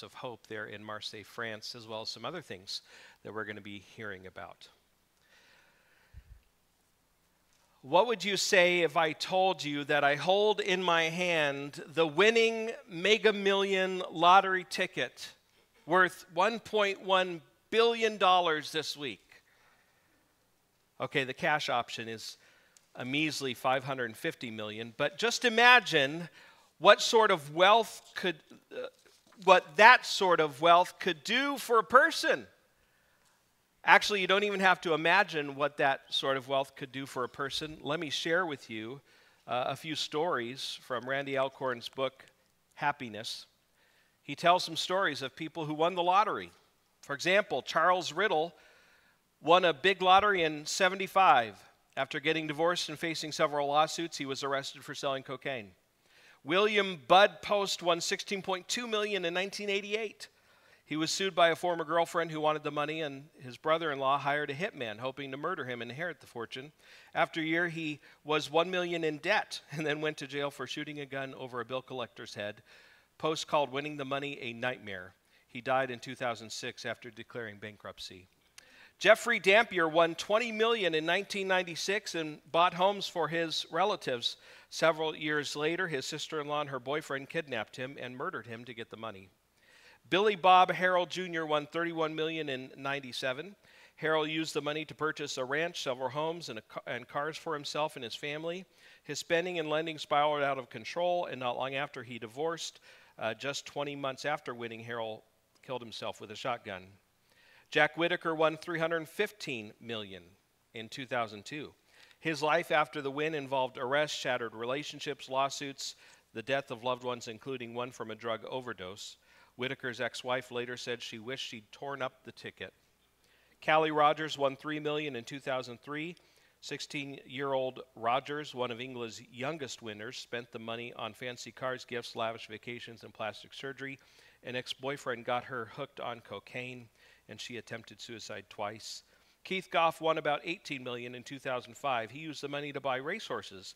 of Hope there in Marseille, France, as well as some other things that we're going to be hearing about. What would you say if I told you that I hold in my hand the winning Mega Million lottery ticket worth $1.1 billion this week? Okay, the cash option is a measly 550 million, but just imagine what sort of wealth could uh, what that sort of wealth could do for a person. Actually, you don't even have to imagine what that sort of wealth could do for a person. Let me share with you uh, a few stories from Randy Alcorn's book, Happiness. He tells some stories of people who won the lottery. For example, Charles Riddle won a big lottery in 75. After getting divorced and facing several lawsuits, he was arrested for selling cocaine. William Bud Post won 16.2 million in 1988. He was sued by a former girlfriend who wanted the money, and his brother-in-law hired a hitman, hoping to murder him and inherit the fortune. After a year, he was one million in debt, and then went to jail for shooting a gun over a bill collector's head. Post called winning the money a nightmare. He died in 2006 after declaring bankruptcy. Jeffrey Dampier won 20 million in 1996 and bought homes for his relatives. Several years later, his sister-in-law and her boyfriend kidnapped him and murdered him to get the money. Billy Bob Harrell Jr. won 31 million in 97. Harrell used the money to purchase a ranch, several homes, and, and, cars for himself and his family. His spending and lending spiraled out of control, and not long after he divorced, uh, just 20 months after winning, Harrell killed himself with a shotgun. Jack Whittaker won 315 million in 2002. His life after the win involved arrests, shattered relationships, lawsuits, the death of loved ones, including one from a drug overdose. Whittaker's ex-wife later said she wished she'd torn up the ticket. Callie Rogers won 3 million in 2003. 16-year-old Rogers, one of England's youngest winners, spent the money on fancy cars, gifts, lavish vacations, and plastic surgery. An ex-boyfriend got her hooked on cocaine and she attempted suicide twice. Keith Goff won about 18 million in 2005. He used the money to buy racehorses,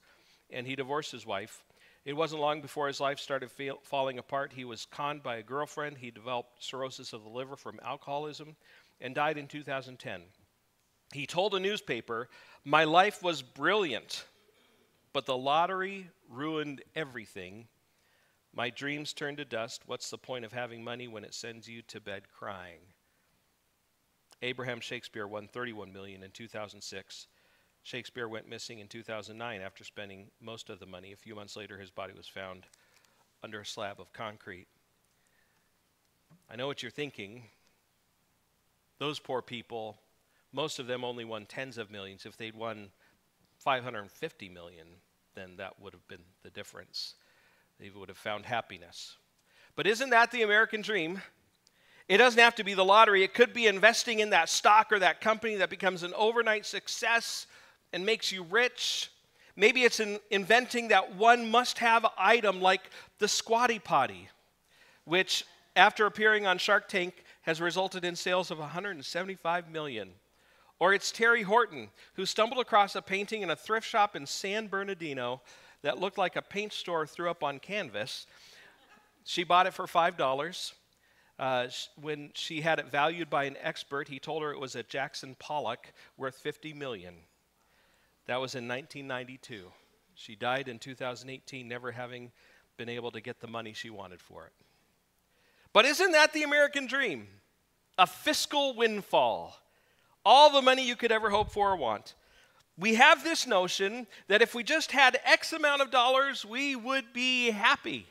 and he divorced his wife. It wasn't long before his life started fa- falling apart. He was conned by a girlfriend. He developed cirrhosis of the liver from alcoholism and died in 2010. He told a newspaper, My life was brilliant, but the lottery ruined everything. My dreams turned to dust. What's the point of having money when it sends you to bed crying? Abraham Shakespeare won 31 million in 2006. Shakespeare went missing in 2009 after spending most of the money. A few months later, his body was found under a slab of concrete. I know what you're thinking. Those poor people, most of them only won tens of millions. If they'd won 550 million, then that would have been the difference. They would have found happiness. But isn't that the American dream? It doesn't have to be the lottery. It could be investing in that stock or that company that becomes an overnight success and makes you rich. Maybe it's in inventing that one must have item like the Squatty Potty, which, after appearing on Shark Tank, has resulted in sales of 175 million. Or it's Teri Horton, who stumbled across a painting in a thrift shop in San Bernardino that looked like a paint store threw up on canvas. She bought it for $5. Uh, when she had it valued by an expert, he told her it was a Jackson Pollock worth 50 million. That was in 1992. She died in 2018, never having been able to get the money she wanted for it. But isn't that the American dream? A fiscal windfall. All the money you could ever hope for or want. We have this notion that if we just had X amount of dollars, we would be happy.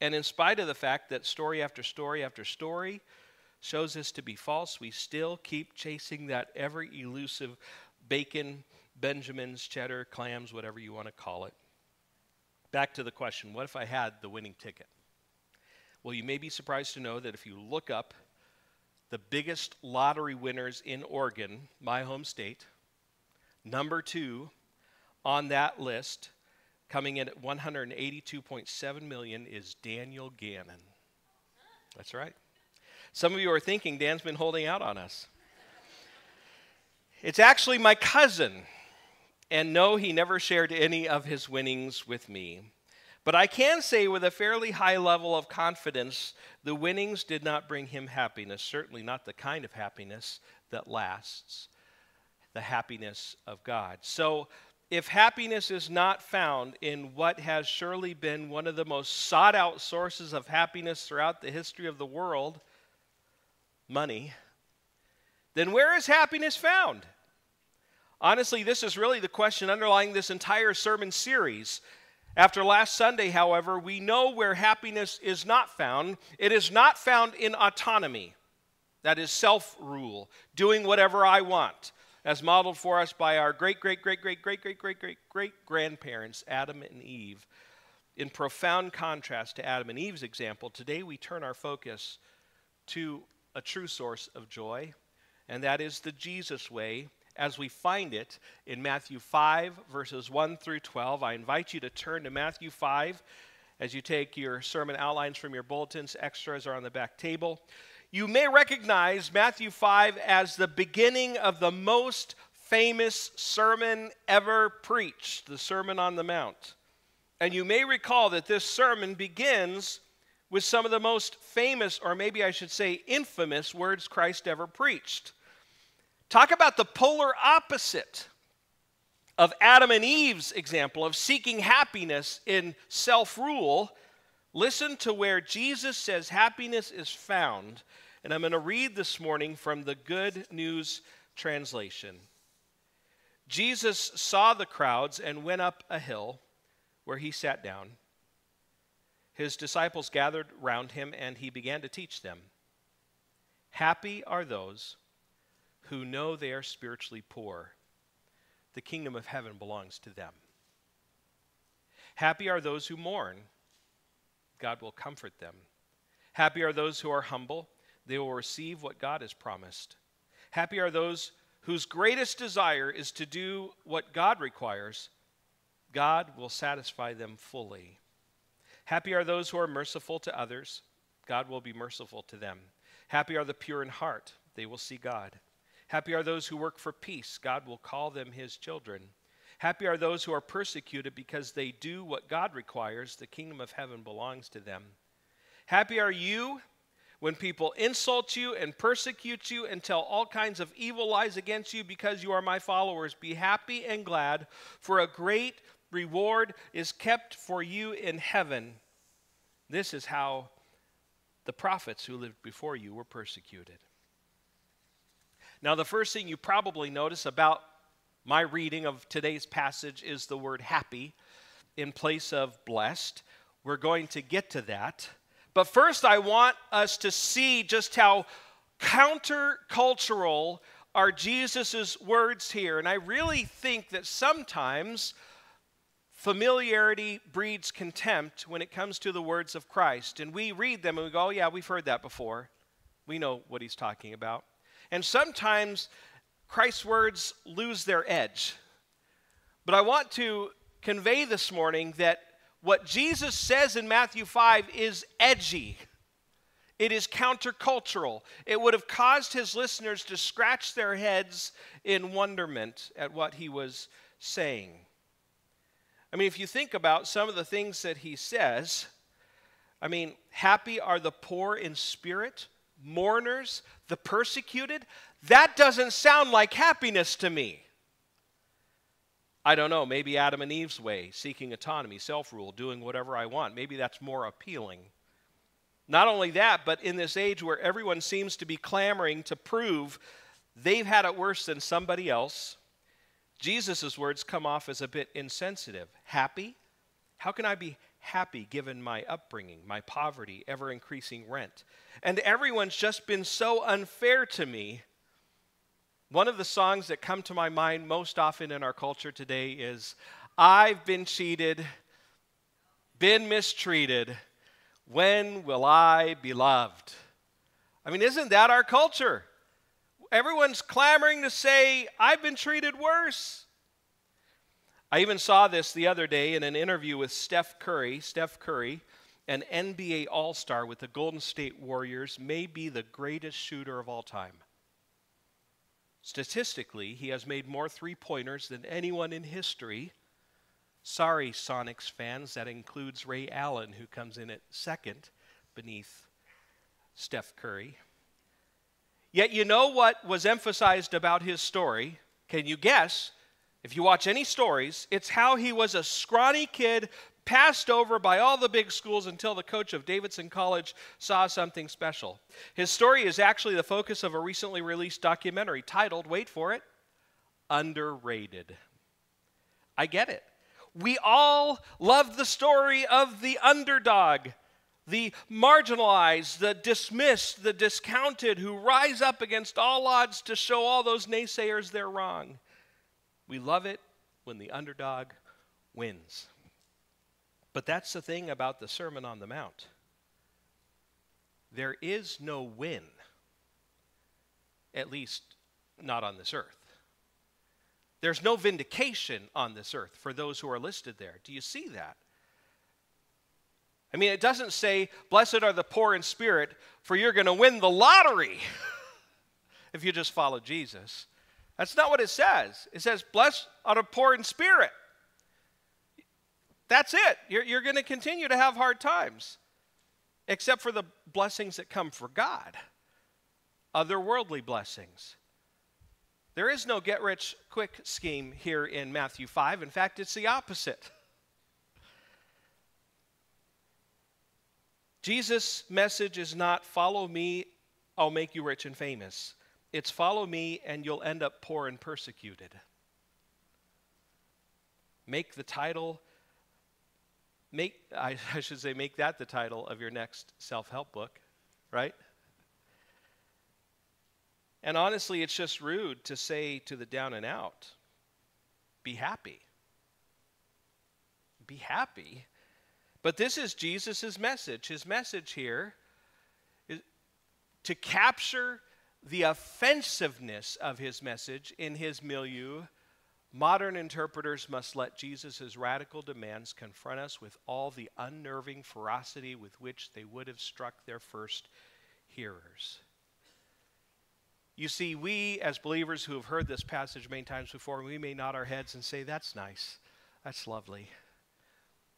And in spite of the fact that story after story after story shows us to be false, we still keep chasing that ever elusive bacon, Benjamin's, cheddar, clams, whatever you want to call it. Back to the question what if I had the winning ticket? Well, you may be surprised to know that if you look up the biggest lottery winners in Oregon, my home state, number two on that list Coming in at 182.7 million is Daniel Gannon. That's right. Some of you are thinking Dan's been holding out on us. It's actually my cousin. And no, he never shared any of his winnings with me. But I can say with a fairly high level of confidence the winnings did not bring him happiness, certainly not the kind of happiness that lasts, the happiness of God. So, if happiness is not found in what has surely been one of the most sought out sources of happiness throughout the history of the world, money, then where is happiness found? Honestly, this is really the question underlying this entire sermon series. After last Sunday, however, we know where happiness is not found. It is not found in autonomy, that is, self rule, doing whatever I want, as modeled for us by our great, great, great, great, great, great, great, great, great grandparents, Adam and Eve. In profound contrast to Adam and Eve's example, today we turn our focus to a true source of joy, and that is the Jesus way as we find it in Matthew 5, verses 1 through 12. I invite you to turn to Matthew 5 as you take your sermon outlines from your bulletins. Extras are on the back table. You may recognize Matthew 5 as the beginning of the most famous sermon ever preached, the Sermon on the Mount. And you may recall that this sermon begins with some of the most famous, or maybe I should say infamous, words Christ ever preached. Talk about the polar opposite of Adam and Eve's example of seeking happiness in self rule. Listen to where Jesus says happiness is found. And I'm going to read this morning from the Good News Translation. Jesus saw the crowds and went up a hill where he sat down. His disciples gathered round him and he began to teach them. Happy are those who know they are spiritually poor. The kingdom of heaven belongs to them. Happy are those who mourn. God will comfort them. Happy are those who are humble. They will receive what God has promised. Happy are those whose greatest desire is to do what God requires. God will satisfy them fully. Happy are those who are merciful to others. God will be merciful to them. Happy are the pure in heart. They will see God. Happy are those who work for peace. God will call them his children. Happy are those who are persecuted because they do what God requires. The kingdom of heaven belongs to them. Happy are you when people insult you and persecute you and tell all kinds of evil lies against you because you are my followers. Be happy and glad, for a great reward is kept for you in heaven. This is how the prophets who lived before you were persecuted. Now, the first thing you probably notice about my reading of today's passage is the word happy in place of blessed. We're going to get to that. But first, I want us to see just how countercultural are Jesus' words here. And I really think that sometimes familiarity breeds contempt when it comes to the words of Christ. And we read them and we go, oh, yeah, we've heard that before. We know what he's talking about. And sometimes Christ's words lose their edge. But I want to convey this morning that what Jesus says in Matthew 5 is edgy. It is countercultural. It would have caused his listeners to scratch their heads in wonderment at what he was saying. I mean, if you think about some of the things that he says, I mean, happy are the poor in spirit, mourners, the persecuted, that doesn't sound like happiness to me. I don't know, maybe Adam and Eve's way, seeking autonomy, self rule, doing whatever I want. Maybe that's more appealing. Not only that, but in this age where everyone seems to be clamoring to prove they've had it worse than somebody else, Jesus' words come off as a bit insensitive. Happy? How can I be happy given my upbringing, my poverty, ever increasing rent. And everyone's just been so unfair to me. One of the songs that come to my mind most often in our culture today is I've been cheated, been mistreated. When will I be loved? I mean, isn't that our culture? Everyone's clamoring to say, I've been treated worse. I even saw this the other day in an interview with Steph Curry. Steph Curry, an NBA All Star with the Golden State Warriors, may be the greatest shooter of all time. Statistically, he has made more three pointers than anyone in history. Sorry, Sonics fans, that includes Ray Allen, who comes in at second beneath Steph Curry. Yet you know what was emphasized about his story? Can you guess? If you watch any stories, it's how he was a scrawny kid passed over by all the big schools until the coach of Davidson College saw something special. His story is actually the focus of a recently released documentary titled, wait for it, Underrated. I get it. We all love the story of the underdog, the marginalized, the dismissed, the discounted who rise up against all odds to show all those naysayers they're wrong. We love it when the underdog wins. But that's the thing about the Sermon on the Mount. There is no win, at least not on this earth. There's no vindication on this earth for those who are listed there. Do you see that? I mean, it doesn't say, Blessed are the poor in spirit, for you're going to win the lottery if you just follow Jesus. That's not what it says. It says, Blessed are the poor in spirit. That's it. You're, you're going to continue to have hard times, except for the blessings that come for God, otherworldly blessings. There is no get rich quick scheme here in Matthew 5. In fact, it's the opposite. Jesus' message is not follow me, I'll make you rich and famous. It's follow me and you'll end up poor and persecuted. Make the title, make, I, I should say, make that the title of your next self help book, right? And honestly, it's just rude to say to the down and out, be happy. Be happy. But this is Jesus' message. His message here is to capture the offensiveness of his message in his milieu. Modern interpreters must let Jesus' radical demands confront us with all the unnerving ferocity with which they would have struck their first hearers. You see, we as believers who have heard this passage many times before, we may nod our heads and say, That's nice. That's lovely.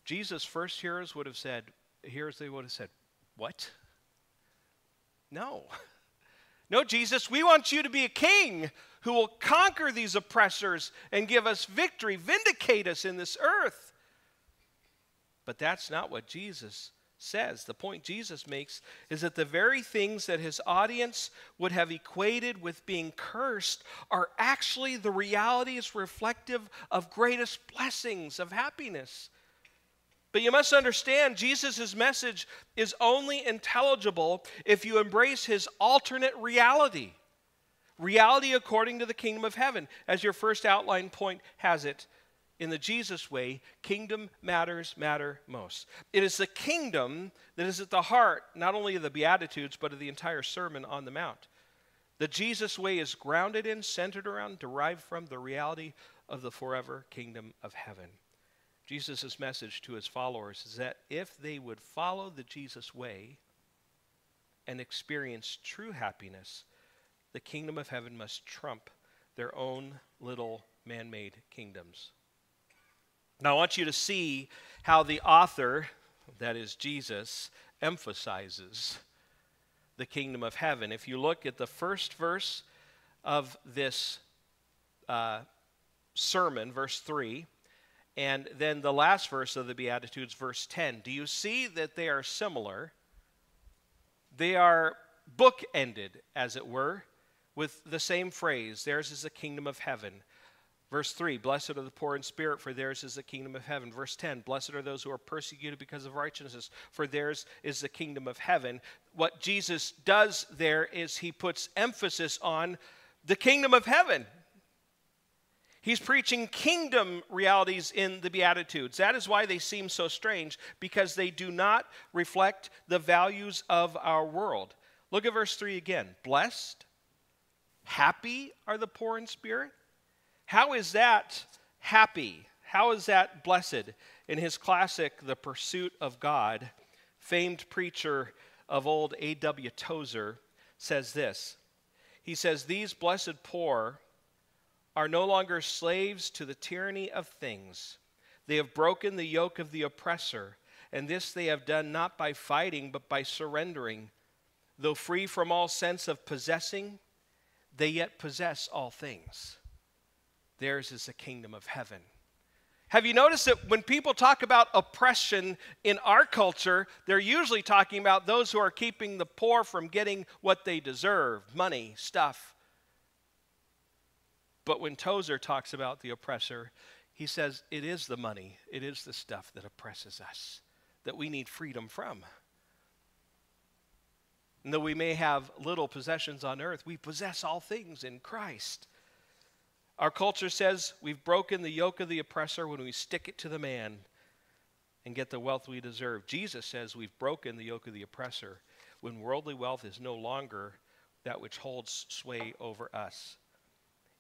Jesus' first hearers would have said, Hearers, they would have said, What? No. No, Jesus, we want you to be a king who will conquer these oppressors and give us victory, vindicate us in this earth. But that's not what Jesus says. The point Jesus makes is that the very things that his audience would have equated with being cursed are actually the realities reflective of greatest blessings, of happiness. But you must understand, Jesus' message is only intelligible if you embrace his alternate reality. Reality according to the kingdom of heaven, as your first outline point has it in the Jesus way, kingdom matters matter most. It is the kingdom that is at the heart not only of the Beatitudes, but of the entire Sermon on the Mount. The Jesus way is grounded in, centered around, derived from the reality of the forever kingdom of heaven. Jesus' message to his followers is that if they would follow the Jesus way and experience true happiness, the kingdom of heaven must trump their own little man made kingdoms. Now, I want you to see how the author, that is Jesus, emphasizes the kingdom of heaven. If you look at the first verse of this uh, sermon, verse 3, and then the last verse of the Beatitudes, verse 10, do you see that they are similar? They are book-ended, as it were, with the same phrase theirs is the kingdom of heaven. Verse 3 Blessed are the poor in spirit, for theirs is the kingdom of heaven. Verse 10 Blessed are those who are persecuted because of righteousness, for theirs is the kingdom of heaven. What Jesus does there is he puts emphasis on the kingdom of heaven. He's preaching kingdom realities in the Beatitudes. That is why they seem so strange, because they do not reflect the values of our world. Look at verse 3 again. Blessed, happy are the poor in spirit how is that happy? How is that blessed? In his classic, The Pursuit of God, famed preacher of old A.W. Tozer says this He says, These blessed poor are no longer slaves to the tyranny of things. They have broken the yoke of the oppressor, and this they have done not by fighting, but by surrendering. Though free from all sense of possessing, they yet possess all things. Theirs is the kingdom of heaven. Have you noticed that when people talk about oppression in our culture, they're usually talking about those who are keeping the poor from getting what they deserve money, stuff. But when Tozer talks about the oppressor, he says it is the money, it is the stuff that oppresses us, that we need freedom from. And though we may have little possessions on earth, we possess all things in Christ. Our culture says we've broken the yoke of the oppressor when we stick it to the man and get the wealth we deserve. Jesus says we've broken the yoke of the oppressor when worldly wealth is no longer that which holds sway over us.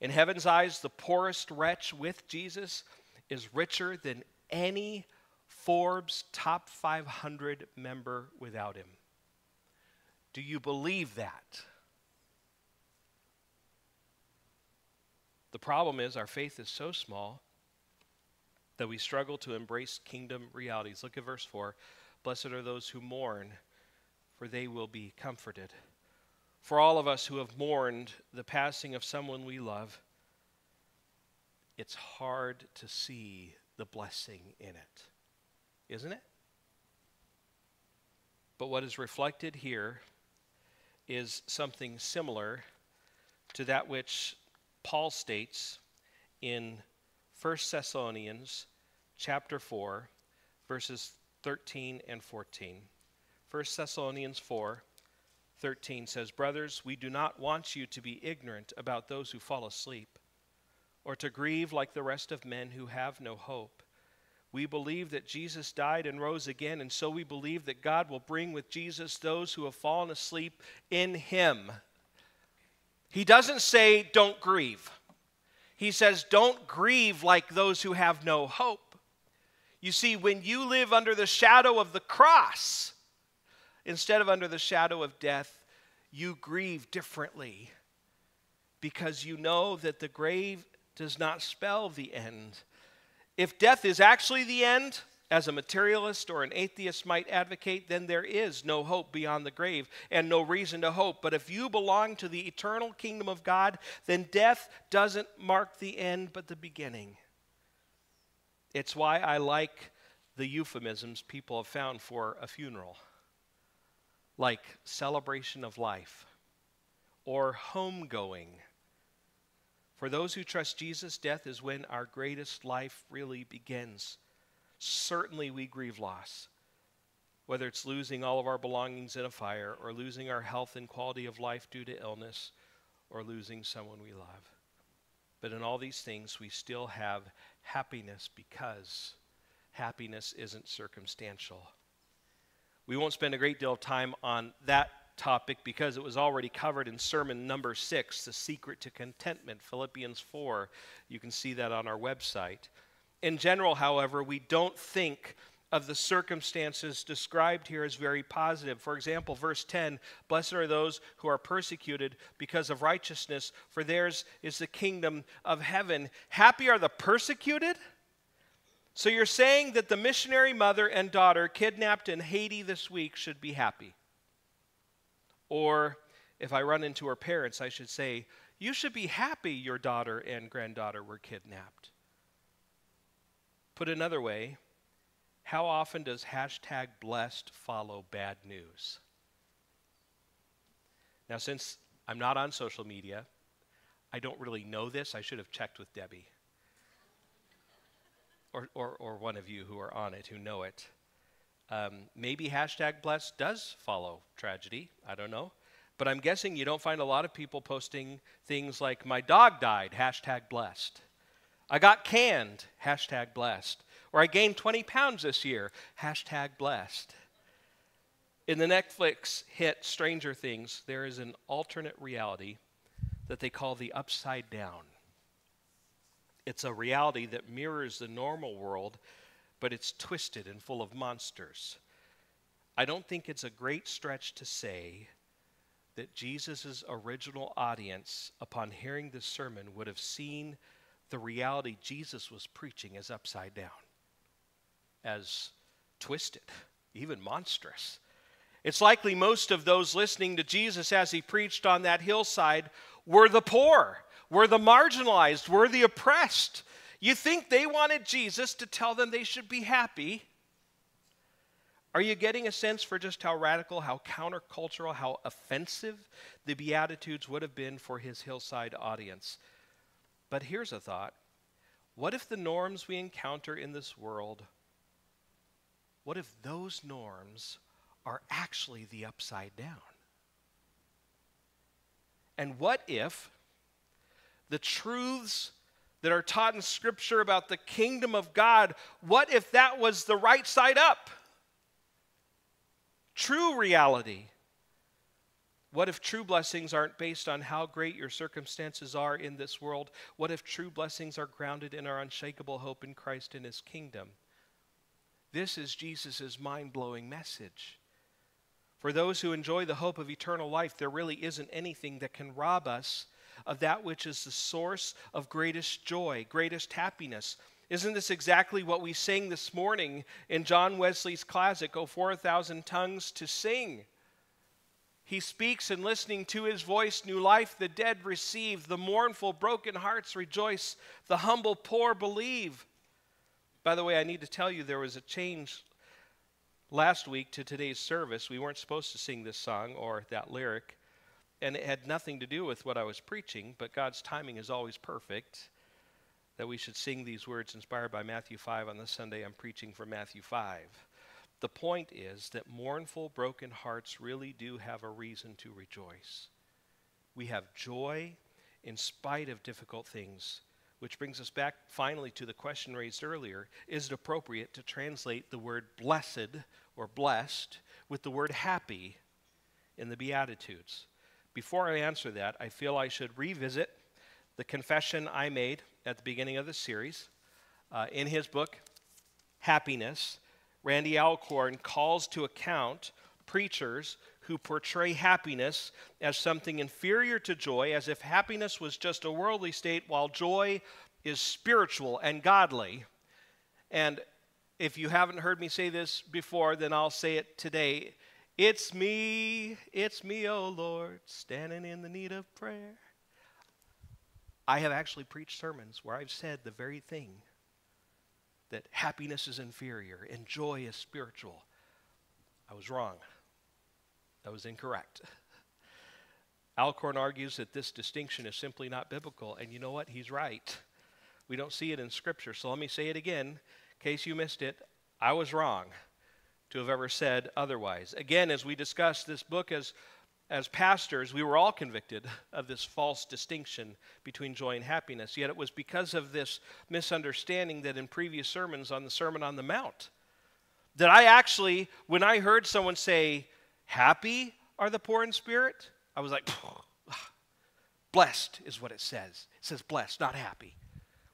In heaven's eyes, the poorest wretch with Jesus is richer than any Forbes top 500 member without him. Do you believe that? The problem is our faith is so small that we struggle to embrace kingdom realities. Look at verse 4. Blessed are those who mourn, for they will be comforted. For all of us who have mourned the passing of someone we love, it's hard to see the blessing in it, isn't it? But what is reflected here is something similar to that which Paul states in 1 Thessalonians chapter 4 verses 13 and 14. 1 Thessalonians 4 13 says, Brothers, we do not want you to be ignorant about those who fall asleep, or to grieve like the rest of men who have no hope. We believe that Jesus died and rose again, and so we believe that God will bring with Jesus those who have fallen asleep in him. He doesn't say, don't grieve. He says, don't grieve like those who have no hope. You see, when you live under the shadow of the cross, instead of under the shadow of death, you grieve differently because you know that the grave does not spell the end. If death is actually the end, as a materialist or an atheist might advocate, then there is no hope beyond the grave and no reason to hope. But if you belong to the eternal kingdom of God, then death doesn't mark the end but the beginning. It's why I like the euphemisms people have found for a funeral, like celebration of life or homegoing. For those who trust Jesus, death is when our greatest life really begins certainly we grieve loss. Whether it's losing all of our belongings in a fire, or losing our health and quality of life due to illness, or losing someone we love. But in all these things, we still have happiness because happiness isn't circumstantial. We won't spend a great deal of time on that topic because it was already covered in sermon number six, The Secret to Contentment, Philippians 4. You can see that on our website. In general, however, we don't think of the circumstances described here as very positive. For example, verse 10 Blessed are those who are persecuted because of righteousness, for theirs is the kingdom of heaven. Happy are the persecuted? So you're saying that the missionary mother and daughter kidnapped in Haiti this week should be happy? Or if I run into her parents, I should say, You should be happy your daughter and granddaughter were kidnapped. Put another way, how often does hashtag blessed follow bad news? Now, since I'm not on social media, I don't really know this. I should have checked with Debbie or, or, or one of you who are on it who know it. Um, maybe hashtag blessed does follow tragedy. I don't know. But I'm guessing you don't find a lot of people posting things like, my dog died, hashtag blessed. I got canned, hashtag blessed. Or I gained 20 pounds this year, hashtag blessed. In the Netflix hit Stranger Things, there is an alternate reality that they call the upside down. It's a reality that mirrors the normal world, but it's twisted and full of monsters. I don't think it's a great stretch to say that Jesus' original audience, upon hearing this sermon, would have seen the reality Jesus was preaching as upside down. as twisted, even monstrous. It's likely most of those listening to Jesus as he preached on that hillside were the poor, were the marginalized, were the oppressed. You think they wanted Jesus to tell them they should be happy? Are you getting a sense for just how radical, how countercultural, how offensive the Beatitudes would have been for his hillside audience? But here's a thought what if the norms we encounter in this world, what if those norms are actually the upside down? And what if the truths that are taught in Scripture about the kingdom of God, what if that was the right side up? True reality. What if true blessings aren't based on how great your circumstances are in this world? What if true blessings are grounded in our unshakable hope in Christ and His kingdom? This is Jesus' mind blowing message. For those who enjoy the hope of eternal life, there really isn't anything that can rob us of that which is the source of greatest joy, greatest happiness. Isn't this exactly what we sang this morning in John Wesley's classic, O 4,000 Tongues to Sing? He speaks, and listening to his voice, new life the dead receive, the mournful, broken hearts rejoice, the humble poor believe. By the way, I need to tell you there was a change last week to today's service. We weren't supposed to sing this song or that lyric, and it had nothing to do with what I was preaching, but God's timing is always perfect. That we should sing these words inspired by Matthew 5 on the Sunday I'm preaching from Matthew 5. The point is that mournful, broken hearts really do have a reason to rejoice. We have joy in spite of difficult things, which brings us back finally to the question raised earlier Is it appropriate to translate the word blessed or blessed with the word happy in the Beatitudes? Before I answer that, I feel I should revisit the confession I made at the beginning of the series. Uh, in his book, Happiness, Randy Alcorn calls to account preachers who portray happiness as something inferior to joy, as if happiness was just a worldly state while joy is spiritual and godly. And if you haven't heard me say this before, then I'll say it today. It's me, it's me, oh Lord, standing in the need of prayer. I have actually preached sermons where I've said the very thing that happiness is inferior and joy is spiritual. I was wrong. That was incorrect. Alcorn argues that this distinction is simply not biblical, and you know what? He's right. We don't see it in Scripture. So let me say it again, in case you missed it. I was wrong to have ever said otherwise. Again, as we discussed this book as as pastors, we were all convicted of this false distinction between joy and happiness. Yet it was because of this misunderstanding that in previous sermons on the Sermon on the Mount, that I actually, when I heard someone say, Happy are the poor in spirit, I was like, Blessed is what it says. It says blessed, not happy.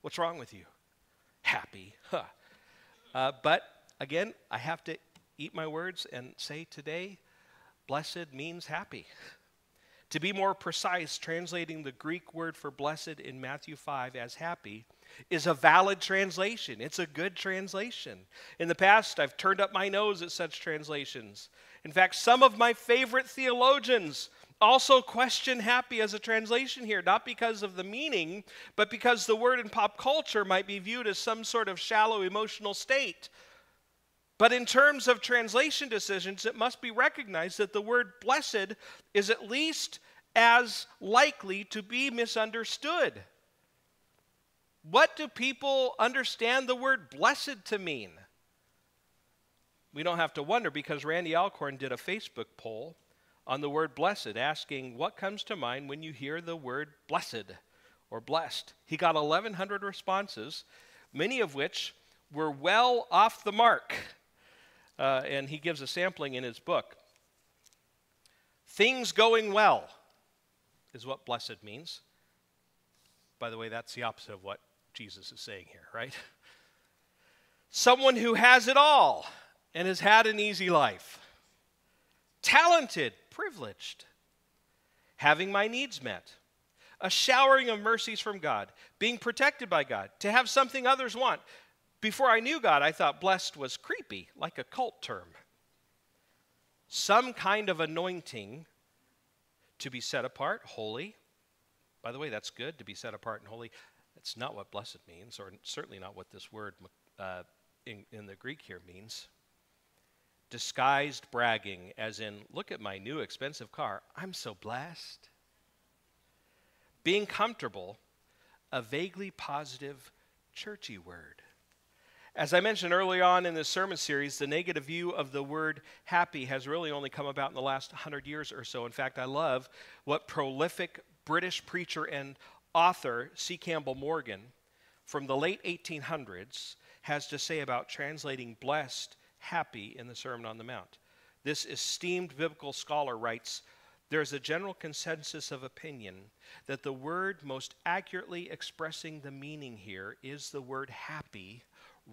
What's wrong with you? Happy. Huh. Uh, but again, I have to eat my words and say today, Blessed means happy. To be more precise, translating the Greek word for blessed in Matthew 5 as happy is a valid translation. It's a good translation. In the past, I've turned up my nose at such translations. In fact, some of my favorite theologians also question happy as a translation here, not because of the meaning, but because the word in pop culture might be viewed as some sort of shallow emotional state. But in terms of translation decisions, it must be recognized that the word blessed is at least as likely to be misunderstood. What do people understand the word blessed to mean? We don't have to wonder because Randy Alcorn did a Facebook poll on the word blessed, asking what comes to mind when you hear the word blessed or blessed. He got 1,100 responses, many of which were well off the mark uh, and he gives a sampling in his book. Things going well is what blessed means. By the way, that's the opposite of what Jesus is saying here, right? Someone who has it all and has had an easy life. Talented, privileged, having my needs met, a showering of mercies from God, being protected by God, to have something others want, Before I knew God, I thought blessed was creepy, like a cult term. Some kind of anointing to be set apart, holy. By the way, that's good to be set apart and holy. That's not what blessed means, or certainly not what this word uh, in, in the Greek here means. Disguised bragging, as in, look at my new expensive car. I'm so blessed. Being comfortable, a vaguely positive, churchy word. As I mentioned early on in this sermon series, the negative view of the word happy has really only come about in the last 100 years or so. In fact, I love what prolific British preacher and author G. Campbell Morgan from the late 1800s has to say about translating blessed, happy in the Sermon on the Mount. This esteemed biblical scholar writes There is a general consensus of opinion that the word most accurately expressing the meaning here is the word happy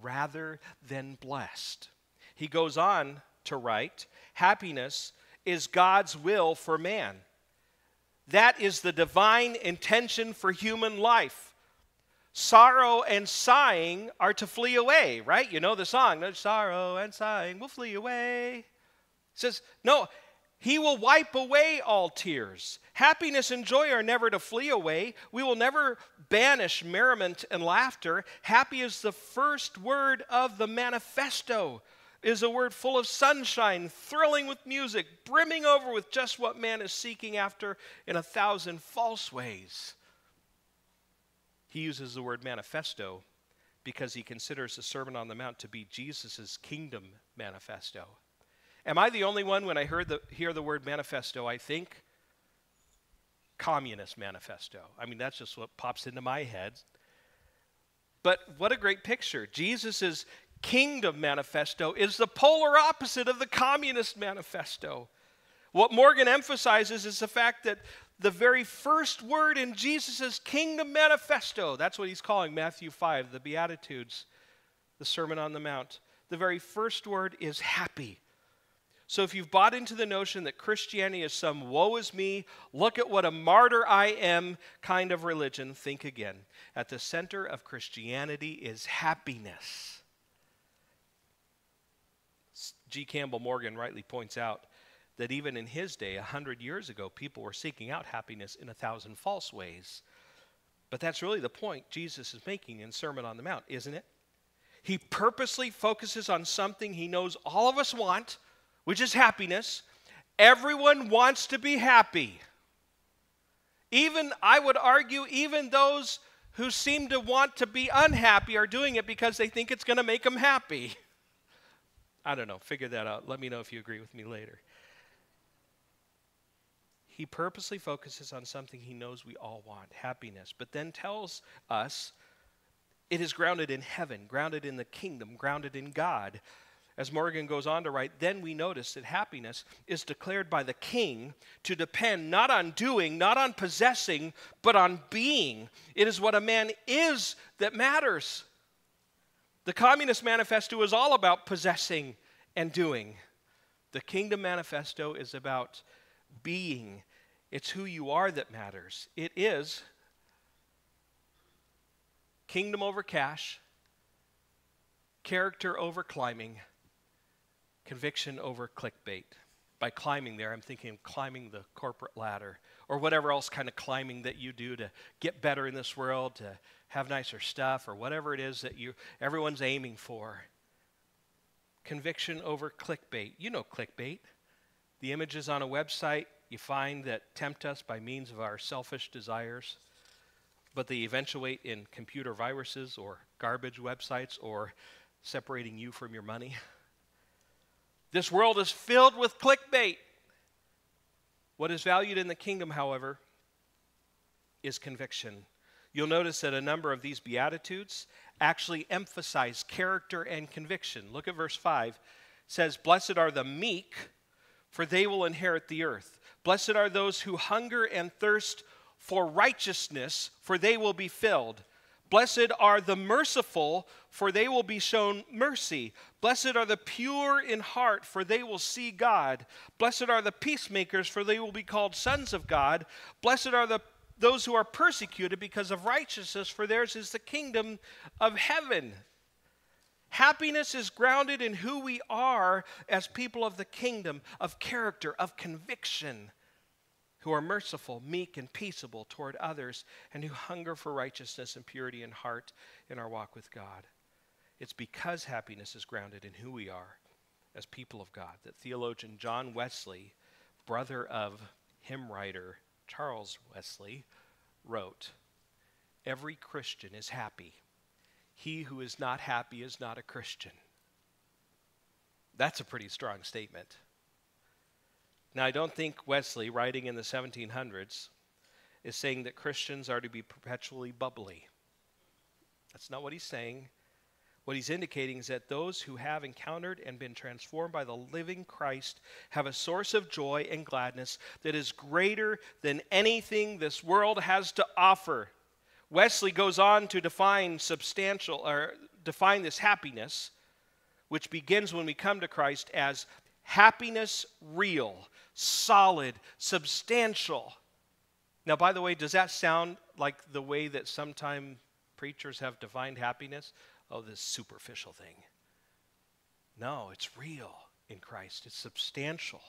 rather than blessed. He goes on to write Happiness is God's will for man. That is the divine intention for human life. Sorrow and sighing are to flee away, right? You know the song, sorrow and sighing will flee away. It says, no, he will wipe away all tears. Happiness and joy are never to flee away. We will never banish merriment and laughter. Happy is the first word of the manifesto. Is a word full of sunshine, thrilling with music, brimming over with just what man is seeking after in a thousand false ways. He uses the word manifesto because he considers the Sermon on the Mount to be Jesus' kingdom manifesto. Am I the only one when I heard the, hear the word manifesto? I think communist manifesto. I mean, that's just what pops into my head. But what a great picture. Jesus' kingdom manifesto is the polar opposite of the communist manifesto. What Morgan emphasizes is the fact that the very first word in Jesus' kingdom manifesto, that's what he's calling Matthew 5, the Beatitudes, the Sermon on the Mount, the very first word is happy. So if you've bought into the notion that Christianity is some woe is me, look at what a martyr I am kind of religion, think again. At the center of Christianity is happiness. G. Campbell Morgan rightly points out that even in his day, a hundred years ago, people were seeking out happiness in a thousand false ways. But that's really the point Jesus is making in Sermon on the Mount, isn't it? He purposely focuses on something he knows all of us want which is happiness. Everyone wants to be happy. Even, I would argue, even those who seem to want to be unhappy are doing it because they think it's going to make them happy. I don't know. Figure that out. Let me know if you agree with me later. He purposely focuses on something he knows we all want happiness, but then tells us it is grounded in heaven, grounded in the kingdom, grounded in God. As Morgan goes on to write, then we notice that happiness is declared by the king to depend not on doing, not on possessing, but on being. It is what a man is that matters. The Communist Manifesto is all about possessing and doing. The Kingdom Manifesto is about being. It's who you are that matters. It is kingdom over cash, character over climbing conviction over clickbait. By climbing there, I'm thinking of climbing the corporate ladder or whatever else kind of climbing that you do to get better in this world, to have nicer stuff, or whatever it is that you everyone's aiming for. Conviction over clickbait. You know clickbait. The images on a website you find that tempt us by means of our selfish desires, but they eventuate in computer viruses or garbage websites or separating you from your money. This world is filled with clickbait. What is valued in the kingdom, however, is conviction. You'll notice that a number of these Beatitudes actually emphasize character and conviction. Look at verse 5. It says, Blessed are the meek, for they will inherit the earth. Blessed are those who hunger and thirst for righteousness, for they will be filled. Blessed are the merciful, for they will be shown mercy. Blessed are the pure in heart, for they will see God. Blessed are the peacemakers, for they will be called sons of God. Blessed are the those who are persecuted because of righteousness, for theirs is the kingdom of heaven. Happiness is grounded in who we are as people of the kingdom, of character, of conviction, who are merciful, meek, and peaceable toward others, and who hunger for righteousness and purity in heart in our walk with God. It's because happiness is grounded in who we are as people of God that theologian John Wesley, brother of hymn writer Charles Wesley, wrote Every Christian is happy. He who is not happy is not a Christian. That's a pretty strong statement. Now, I don't think Wesley, writing in the 1700s, is saying that Christians are to be perpetually bubbly. That's not what he's saying. What he's indicating is that those who have encountered and been transformed by the living Christ have a source of joy and gladness that is greater than anything this world has to offer. Wesley goes on to define substantial or define this happiness, which begins when we come to Christ as happiness real, solid, substantial. Now, by the way, does that sound like the way that sometimes preachers have defined happiness? oh, this superficial thing. No, it's real in Christ. It's substantial.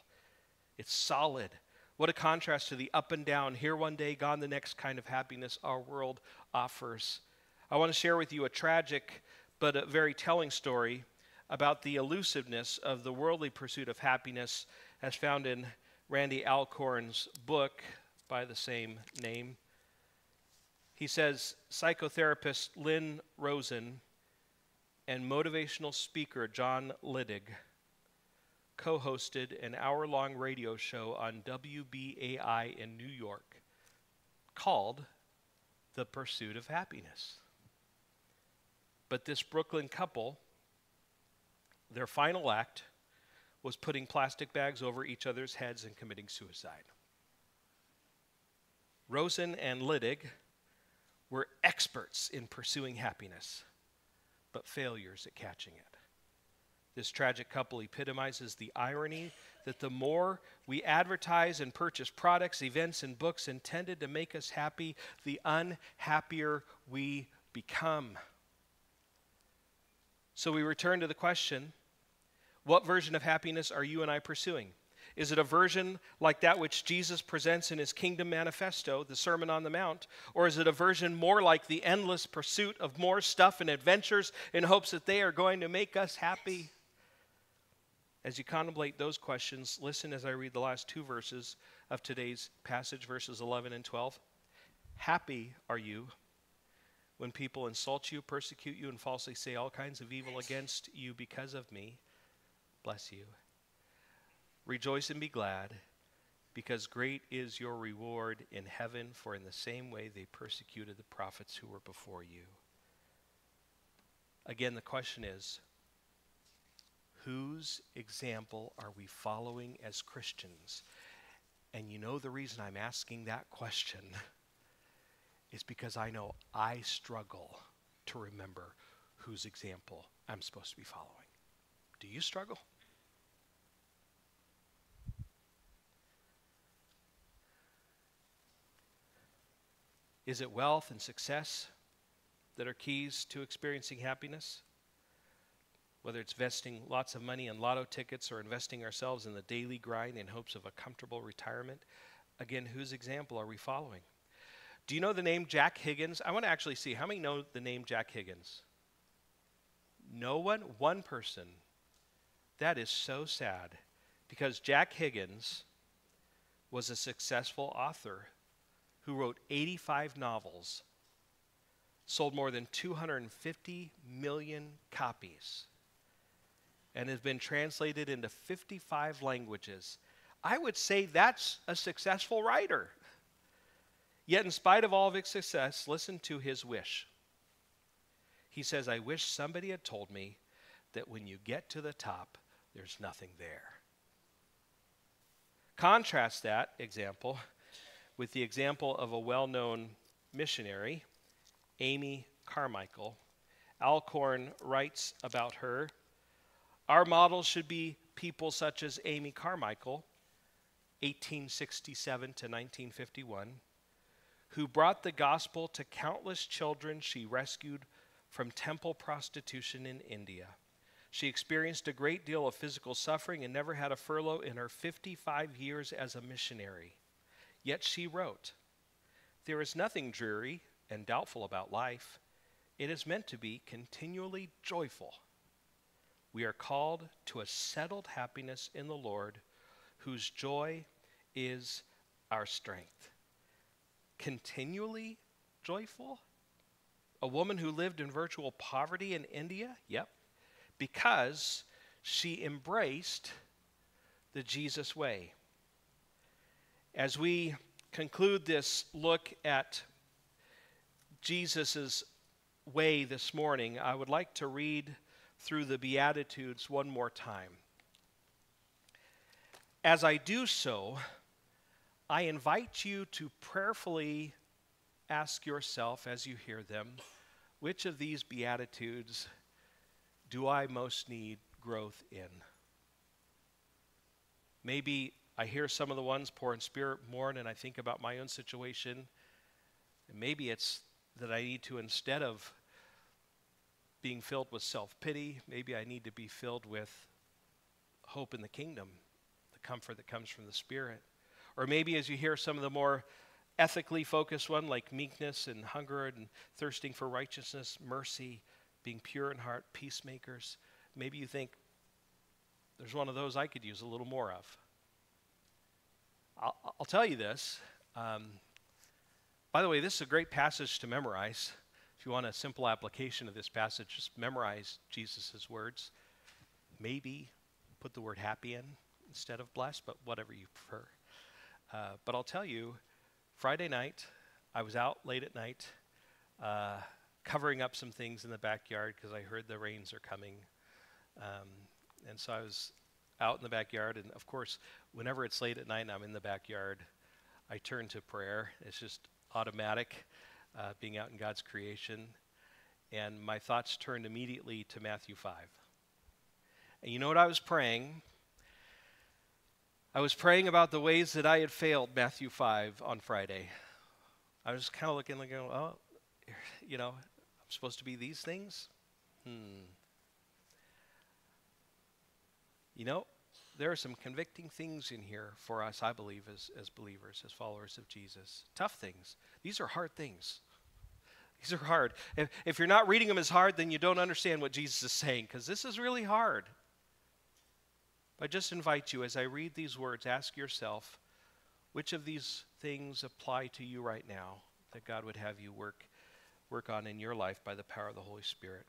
It's solid. What a contrast to the up and down, here one day, gone the next kind of happiness our world offers. I want to share with you a tragic but a very telling story about the elusiveness of the worldly pursuit of happiness as found in Randy Alcorn's book by the same name. He says psychotherapist Lynn Rosen and motivational speaker John Littig co hosted an hour long radio show on WBAI in New York called The Pursuit of Happiness. But this Brooklyn couple, their final act was putting plastic bags over each other's heads and committing suicide. Rosen and Littig were experts in pursuing happiness but failures at catching it. This tragic couple epitomizes the irony that the more we advertise and purchase products, events, and books intended to make us happy, the unhappier we become. So we return to the question what version of happiness are you and I pursuing? Is it a version like that which Jesus presents in his Kingdom Manifesto, the Sermon on the Mount? Or is it a version more like the endless pursuit of more stuff and adventures in hopes that they are going to make us happy? As you contemplate those questions, listen as I read the last two verses of today's passage, verses 11 and 12. Happy are you when people insult you, persecute you, and falsely say all kinds of evil against you because of me. Bless you. Rejoice and be glad, because great is your reward in heaven, for in the same way they persecuted the prophets who were before you. Again, the question is whose example are we following as Christians? And you know the reason I'm asking that question is because I know I struggle to remember whose example I'm supposed to be following. Do you struggle? Is it wealth and success that are keys to experiencing happiness? Whether it's investing lots of money in lotto tickets or investing ourselves in the daily grind in hopes of a comfortable retirement, again, whose example are we following? Do you know the name Jack Higgins? I want to actually see how many know the name Jack Higgins? No one? One person. That is so sad because Jack Higgins was a successful author who wrote 85 novels, sold more than 250 million copies, and has been translated into 55 languages. I would say that's a successful writer. Yet, in spite of all of his success, listen to his wish. He says, I wish somebody had told me that when you get to the top, there's nothing there. Contrast that example with the example of a well known missionary, Amy Carmichael. Alcorn writes about her Our model should be people such as Amy Carmichael, 1867 to 1951, who brought the gospel to countless children she rescued from temple prostitution in India. She experienced a great deal of physical suffering and never had a furlough in her 55 years as a missionary. Yet she wrote, There is nothing dreary and doubtful about life. It is meant to be continually joyful. We are called to a settled happiness in the Lord, whose joy is our strength. Continually joyful? A woman who lived in virtual poverty in India? Yep because she embraced the Jesus way. As we conclude this look at Jesus' way this morning, I would like to read through the Beatitudes one more time. As I do so, I invite you to prayerfully ask yourself as you hear them which of these Beatitudes do I most need growth in? Maybe I hear some of the ones poor in spirit mourn, and I think about my own situation. And maybe it's that I need to, instead of being filled with self pity, maybe I need to be filled with hope in the kingdom, the comfort that comes from the Spirit. Or maybe as you hear some of the more ethically focused one, like meekness and hunger and thirsting for righteousness, mercy, being pure in heart, peacemakers. Maybe you think, there's one of those I could use a little more of. I'll, I'll tell you this. Um, by the way, this is a great passage to memorize. If you want a simple application of this passage, just memorize Jesus' words. Maybe put the word happy in instead of blessed, but whatever you prefer. Uh, but I'll tell you, Friday night, I was out late at night. Uh, covering up some things in the backyard because I heard the rains are coming. Um, and so I was out in the backyard. And of course, whenever it's late at night and I'm in the backyard, I turn to prayer. It's just automatic, uh, being out in God's creation. And my thoughts turned immediately to Matthew 5. And you know what I was praying? I was praying about the ways that I had failed Matthew 5 on Friday. I was kind of looking like, oh, you know, supposed to be these things? Hmm. You know, there are some convicting things in here for us, I believe, as, as believers, as followers of Jesus. Tough things. These are hard things. These are hard. If, if you're not reading them as hard, then you don't understand what Jesus is saying, because this is really hard. I just invite you, as I read these words, ask yourself which of these things apply to you right now that God would have you work work on in your life by the power of the Holy Spirit.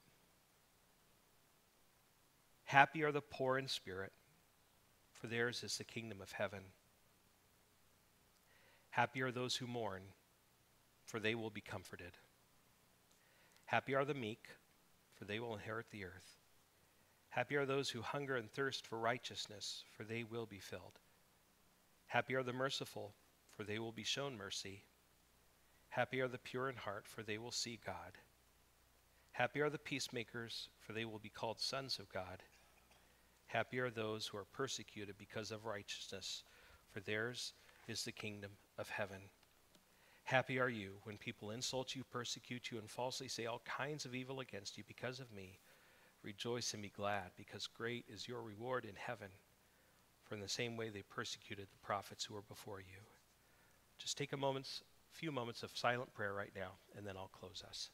Happy are the poor in spirit, for theirs is the kingdom of heaven. Happy are those who mourn, for they will be comforted. Happy are the meek, for they will inherit the earth. Happy are those who hunger and thirst for righteousness, for they will be filled. Happy are the merciful, for they will be shown mercy. Happy are the pure in heart, for they will see God. Happy are the peacemakers, for they will be called sons of God. Happy are those who are persecuted because of righteousness, for theirs is the kingdom of heaven. Happy are you when people insult you, persecute you, and falsely say all kinds of evil against you because of me. Rejoice and be glad, because great is your reward in heaven. For in the same way they persecuted the prophets who were before you. Just take a moment few moments of silent prayer right now, and then I'll close us.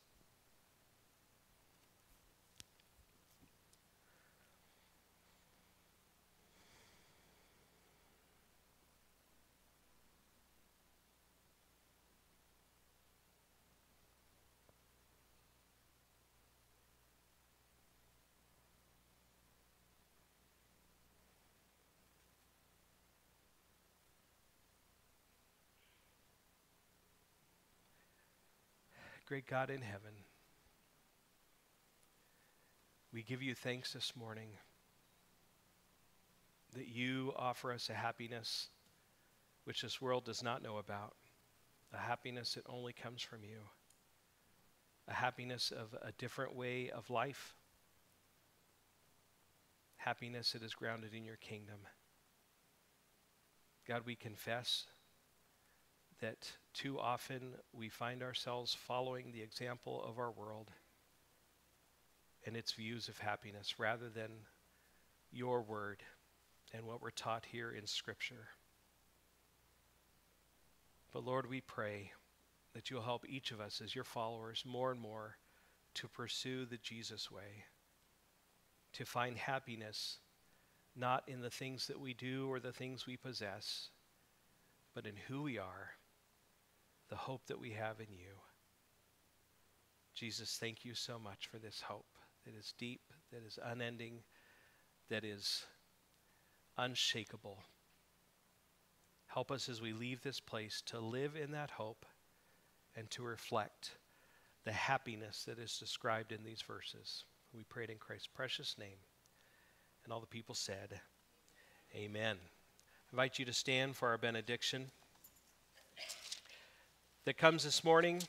Great God in heaven, we give you thanks this morning that you offer us a happiness which this world does not know about, a happiness that only comes from you, a happiness of a different way of life, happiness that is grounded in your kingdom. God, we confess that too often we find ourselves following the example of our world. and its views of happiness rather than your word and what we're taught here in Scripture. But Lord, we pray that you'll help each of us as your followers more and more to pursue the Jesus way, to find happiness not in the things that we do or the things we possess, but in who we are, the hope that we have in you. Jesus, thank you so much for this hope that is deep, that is unending, that is unshakable. Help us as we leave this place to live in that hope and to reflect the happiness that is described in these verses. We prayed in Christ's precious name. And all the people said, Amen. I invite you to stand for our benediction that comes this morning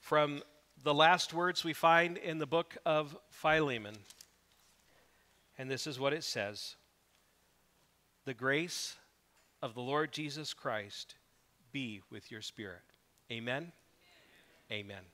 from the last words we find in the book of Philemon. And this is what it says The grace of the Lord Jesus Christ be with your spirit. Amen. Amen. Amen.